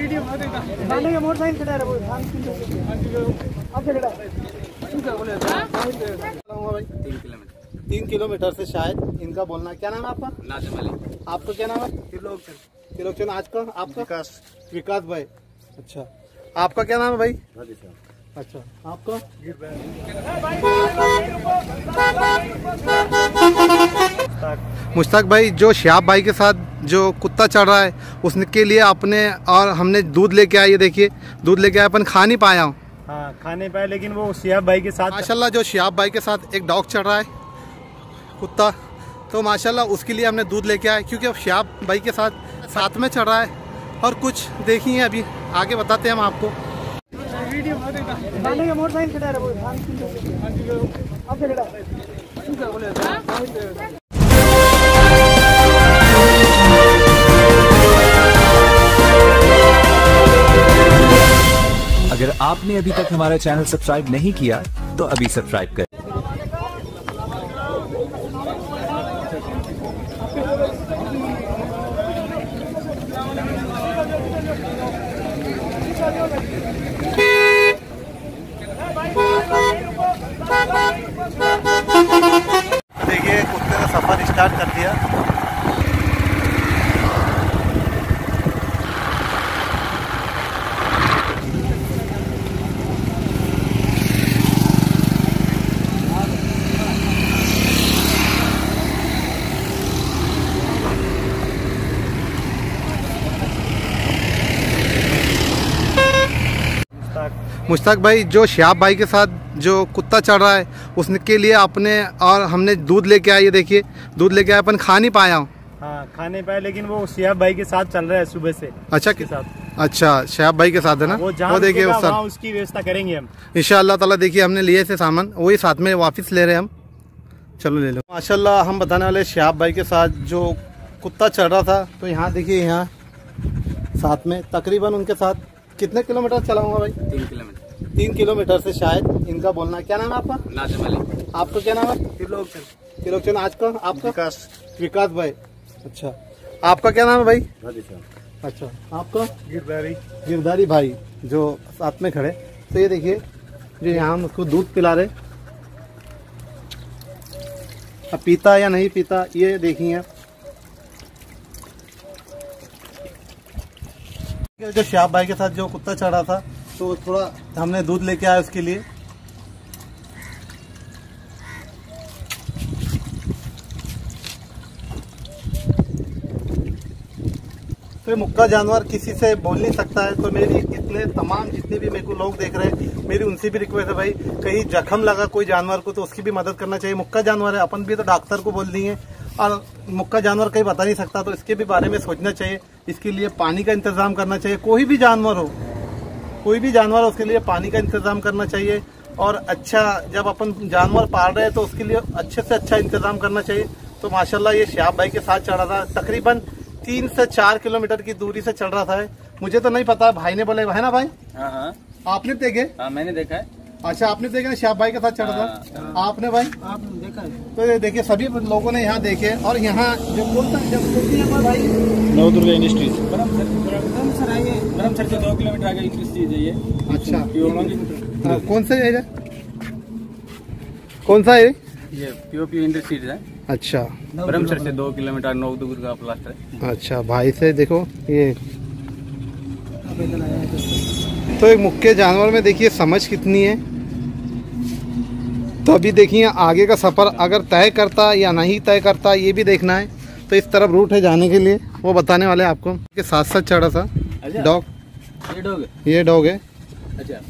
Kilometre तीन kilometre से शायद इनका बोलना। क्या नाम है आपका? नाजिम अली। आपका क्या नाम है? त्रिलोचन आज का? आपका? विकास। विकास भाई। अच्छा। आपका क्या नाम है भाई? अच्छा। आपका? मुश्ताक भाई जो श्याब भाई के साथ जो कुत्ता चढ़ रहा है उसके लिए आपने और हमने दूध लेके आए ये देखिए दूध लेके आए अपन खा नहीं पाया हूँ। हाँ खाने पाए लेकिन वो सियाब भाई के साथ माशाल्लाह जो श्याब भाई के साथ एक डॉग चढ़ रहा है कुत्ता तो माशाल्लाह उसके लिए हमने दूध लेके आए क्योंकि अब श्याब भाई के साथ साथ में चढ़ रहा है और कुछ देखिए अभी आगे बताते हैं हम आपको। मोटरसाइकिल आपने अभी तक हमारा चैनल सब्सक्राइब नहीं किया तो अभी सब्सक्राइब करें देखिए कुत्ते ने सफ़र स्टार्ट कर दिया मुश्ताक भाई जो श्याब भाई के साथ जो कुत्ता चढ़ रहा है उसके लिए आपने और हमने दूध लेके आए ये देखिए दूध लेके आए अपन खा नहीं पाया हूँ। हाँ खाने पाए लेकिन वो सियाब भाई के साथ चल रहा है सुबह से। अच्छा के साथ। अच्छा श्याब भाई के साथ है ना? वो वो देखिए उस उसकी व्यवस्था करेंगे हम। इंशाल्लाह ताला देखिए हमने लिए थे सामान वही साथ में वापस ले रहे हैं हम। चलो ले लो। माशाल्लाह हम बताने वाले श्याब भाई के साथ जो कुत्ता चढ़ रहा था तो यहाँ देखिए यहाँ साथ में तकरीबन उनके साथ कितने किलोमीटर चलाऊँगा भाई? तीन किलोमीटर। तीन किलोमीटर से शायद इनका बोलना क्या नाम है आपका? नाजिम अली। आपका क्या नाम है? त्रिलोचन त्रिलोचन आज का आपका? विकास। विकास भाई। अच्छा। आपका क्या नाम है भाई? अच्छा। आपका? गिरधारी गिरधारी भाई जो साथ में खड़े। तो ये देखिए जो यहाँ हम उसको दूध पिला रहे अब पीता या नहीं पीता ये देखिए आप। जो श्याप भाई के साथ जो कुत्ता चढ़ा था तो थोड़ा हमने दूध लेके आया उसके लिए। तो मुक्का जानवर किसी से बोल नहीं सकता है तो मेरी इतने तमाम जितने भी मेरे को लोग देख रहे हैं, मेरी उनसे भी रिक्वेस्ट है भाई, कहीं जख्म लगा कोई जानवर को तो उसकी भी मदद करना चाहिए। मुक्का जानवर है, अपन भी तो डॉक्टर को बोल दिए और मुक्का जानवर कहीं बता नहीं सकता तो इसके भी बारे में सोचना चाहिए, इसके लिए पानी का इंतज़ाम करना चाहिए, कोई भी जानवर हो। कोई भी जानवर उसके लिए पानी का इंतज़ाम करना चाहिए और अच्छा जब अपन जानवर पाल रहे हैं तो उसके लिए अच्छे से अच्छा इंतज़ाम करना चाहिए। तो माशाल्लाह ये श्याप भाई के साथ चढ़ा था। तकरीबन तीन से चार किलोमीटर की दूरी से चढ़ रहा था मुझे तो नहीं पता भाई ने बोले है ना भाई? हाँ हाँ। आपने देखे? हाँ मैंने देखा है। अच्छा आपने देखा ना श्याब भाई के साथ चढ़ा था? आपने भाई? आपने देखा है। तो ये देखिए सभी लोगों ने यहाँ देखे और यहाँ जो जब कौन सी भाई नवदुर्गा इंडस्ट्रीज़। ब्रह्मसर से दो किलोमीटर आगे इंडस्ट्रीज़ है ये। अच्छा। हाँ, कौन सा एरिया कौन सा एरिया ये पीओपी इंडस्ट्रीज़ है। अच्छा। ब्रह्मसर से दो किलोमीटर नवदुर्ग का प्लास्टर है। अच्छा भाई से देखो ये। तो एक मुख्य जानवर में देखिए समझ कितनी है? तो अभी देखिए आगे का सफ़र अगर तय करता या नहीं तय करता ये भी देखना है। तो इस तरफ़ रूट है जाने के लिए वो बताने वाले हैं आपको। के साथ साथ चढ़ा था अच्छा। डॉग ये डॉग है? ये डॉग है। अच्छा।